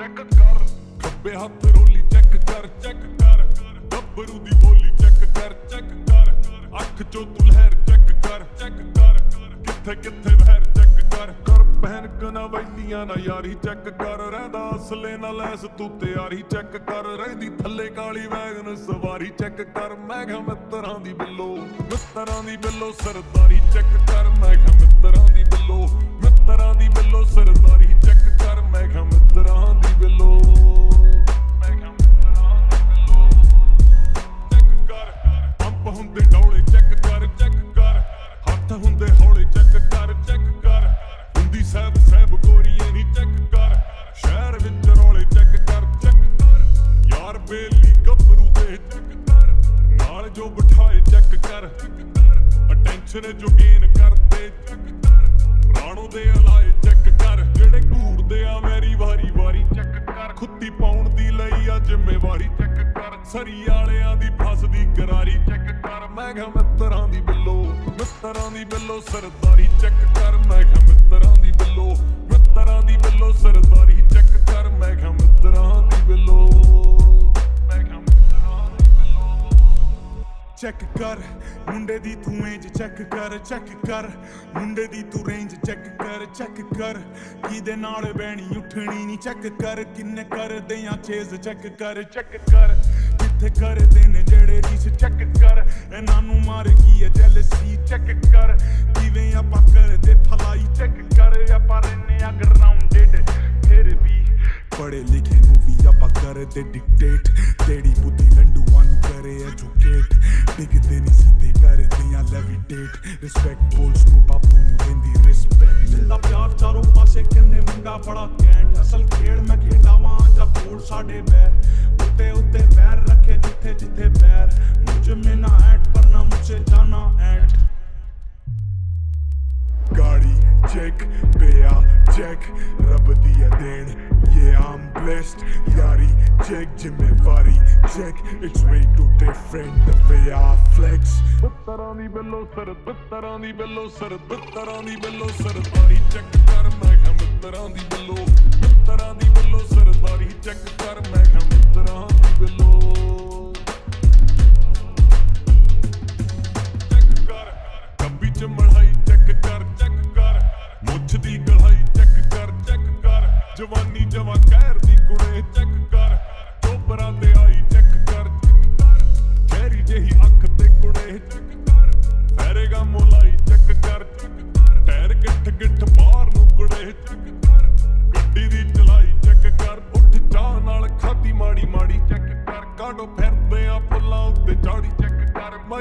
Check ਕਰ। ਖੱਬੇ ਹੱਥ ਰੋਲੀ ਚੈੱਕ ਕਰ ਚੈੱਕ ਕਰ। ਗੱਭਰੂ ਦੀ ਬੋਲੀ ਚੈੱਕ ਕਰ ਚੈੱਕ ਕਰ। ਅੱਖ ਚੋਂ ਤੂੰ ਲਹਿਰ ਚੈੱਕ ਕਰ ਚੈੱਕ ਕਰ। ਕਿੱਥੇ ਕਿੱਥੇ ਵਹਿਰ ਚੈੱਕ ਕਰ। ਕਰ ਪਹਿਨ ਕਨਾ ਵੈਲੀਆਂ ਨਾ ਯਾਰੀ ਚੈੱਕ ਕਰ। ਰਹਿੰਦਾ ਅਸਲੇ ਨਾ ਲੈਸ ਤੂੰ ਤਿਆਰੀ ਚੈੱਕ ਕਰ। ਰਹਿੰਦੀ ਥੱਲੇ ਕਾਲੀ ਵੈਗਨ ਸਵਾਰੀ ਚੈੱਕ ਕਰ। ਮੈਂ ਕਿਹਾ ਮਿੱਤਰਾਂ ਦੀ ਬਿੱਲੋ, ਮਿੱਤਰਾਂ ਦੀ ਬਿੱਲੋ, ਸਰਦਾਰੀ ਚੈੱਕ ਅਟੈਂਸ਼ਨ ਜੋ ਕਰਦੇ ਚੈੱਕ ਕਰ। ਰਾਣੋ ਦੇ ਅਲਾਏ ਚੈੱਕ ਕਰ। ਜਿਹੜੇ ਘੂਰਦੇ ਆ, ਮੇਰੀ ਵਾਰੀ ਵਾਰੀ ਚੈੱਕ ਕਰ। ਖੁੱਤੀ ਪਾਉਣ ਦੀ ਲਈ ਆ, ਜ਼ਿੰਮੇਵਾਰੀ ਚੈੱਕ ਕਰ। ਸਰੀ ਵਾਲਿਆਂ ਦੀ ਫਸਦੀ ਕਰਾਰੀ ਚੈੱਕ ਕਰ। ਮੈਂ ਕਿਹਾ ਮਿੱਤਰਾਂ ਦੀ ਬਿੱਲੋ, ਮਿੱਤਰਾਂ ਦੀ ਬਿੱਲੋ, ਸਰਦਾਰੀ ਚੈੱਕ ਕਰ। ਮੈਂ ਕਿਹਾ ਮਿੱਤਰਾਂ ਦੀ ਬਿੱਲੋ, ਮਿੱਤਰਾਂ ਦੀ ਬਿੱਲੋ, ਸਰ ਚੈੱਕ ਕਰ, ਮੁੰਡੇ ਦੀ ਤੂੰ ਰੇਂਜ ਚੈੱਕ ਕਰ ਚੈੱਕ ਕਰ। ਮੁੰਡੇ ਦੀ ਤੂੰ ਰੇਂਜ ਚੈੱਕ ਕਰ ਚੈੱਕ ਕਰ। ਕਿਹਦੇ ਨਾਲ ਬਹਿਣੀ, ਉੱਠਣੀ ਨਹੀਂ ਚੈੱਕ ਕਰ। ਕਿੰਨੇ ਕਰਦੇ ਆ ਚੇਜ਼ ਚੈੱਕ ਕਰ ਚੈੱਕ ਕਰ। ਕਿੱਥੇ ਕਰਦੇ ਨੇ ਜਿਹੜੇ ਰੀਸ ਚੈੱਕ ਕਰ। ਇਹਨਾਂ ਨੂੰ ਮਾਰ ਕੀ ਹੈ ਜੈਲਸੀ ਚੈੱਕ ਕਰ। ਕਿਵੇਂ ਆਪਾਂ ਕਰਦੇ ਫਲਾਈ ਚੈੱਕ ਕਰ। ਆਪਾਂ ਰਹਿੰਦੇ ਆ ਗਰਾਊਂਡਡ ਫਿਰ ਵੀ ਪੜੇ ਲਿਖੇ ਨੂੰ ਵੀ ਆਪਾਂ ਕਰਦੇ ਡਿਕਟੇਟ ਤੇਰੀ ਬੁੱਧੀ ਲੰਡੂਆਂ ਨੂੰ ਰਿਸਪੈਕਟ ਬੋਲਸ ਨੂੰ ਬਾਪੂ ਨੂੰ ਦਿੰਦੀ ਰਿਸਪੈਕਟ ਮਿਲਦਾ ਪਿਆਰ ਚਾਰੋਂ ਪਾਸੇ ਕਿੰਨੇ ਮੁੰਡਾ ਬੜਾ ਕੈਂਟ ਅਸਲ ਖੇਡ ਮੈਂ ਖੇਡਾਵਾਂ, ਜਾਂ ਬੋਲ ਸਾਡੇ ਬੈਰ। ਉੱਤੇ ਉੱਤੇ ਪੈਰ ਰੱਖੇ, ਜਿੱਥੇ ਜਿੱਥੇ ਪੈਰ ਮੁਝ ਮੇ ਨਾ ਐਟ ਕਰਨਾ ਮੁਝੇ ਜਾਣਾ ਐਟ ਗਾੜੀ ਚੈੱਕ, ਪਿਆ ਚੈੱਕ, ਰੱਬ ਦੀ ਦੇਣ। Yeah, I'm blessed. ਯਾਰੀ ਚੈੱਕ ਜ਼ਿੰਮੇਵਾਰੀ check it's way too different, the way I flex. ਬਿੱਤਰਾਂ ਦੀ ਬਿੱਲੋ ਸਰ ਬਿੱਤਰਾਂ ਦੀ ਬਿੱਲੋ ਸਰ ਬਿੱਤਰਾਂ ਦੀ ਬਿੱਲੋ ਸਰਦਾਰੀ ਚੈੱਕ ਕਰ ਮੈਂ ਕਿਹਾ ਮਿੱਤਰਾਂ ਦੀ ਬਿੱਲੋ ਮਿੱਤਰਾਂ ਦੀ ਬਿੱਲੋ ਸਰਦਾਰੀ ਚੈੱਕ ਕਰ ਮੈਂ ਕਿਹਾ ਮਿੱਤਰਾਂ ਦੀ ਬਿੱਲੋ ਚੈੱਕ ਕਰ ਕੱਬੀ ਚ ਮੜਾਈ ਕਰ ਜਵਾਨੀ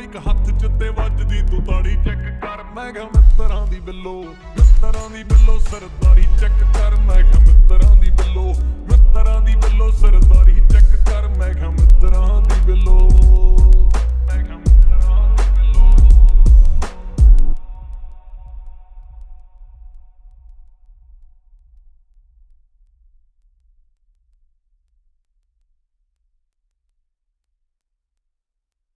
ਕਰ ਹੱਥ ਚ ਤੇ ਵੱਜਦੀ ਤੂੰ ਤਾੜੀ ਚੈੱਕ ਕਰ। ਮੈਂ ਕਿਹਾ ਮਿੱਤਰਾਂ ਦੀ ਬਿੱਲੋ, ਮਿੱਤਰਾਂ ਦੀ ਬਿੱਲੋ, ਸਰਦਾਰੀ ਚੈੱਕ ਕਰ। ਮੈਂ ਕਿਹਾ ਮਿੱਤਰਾਂ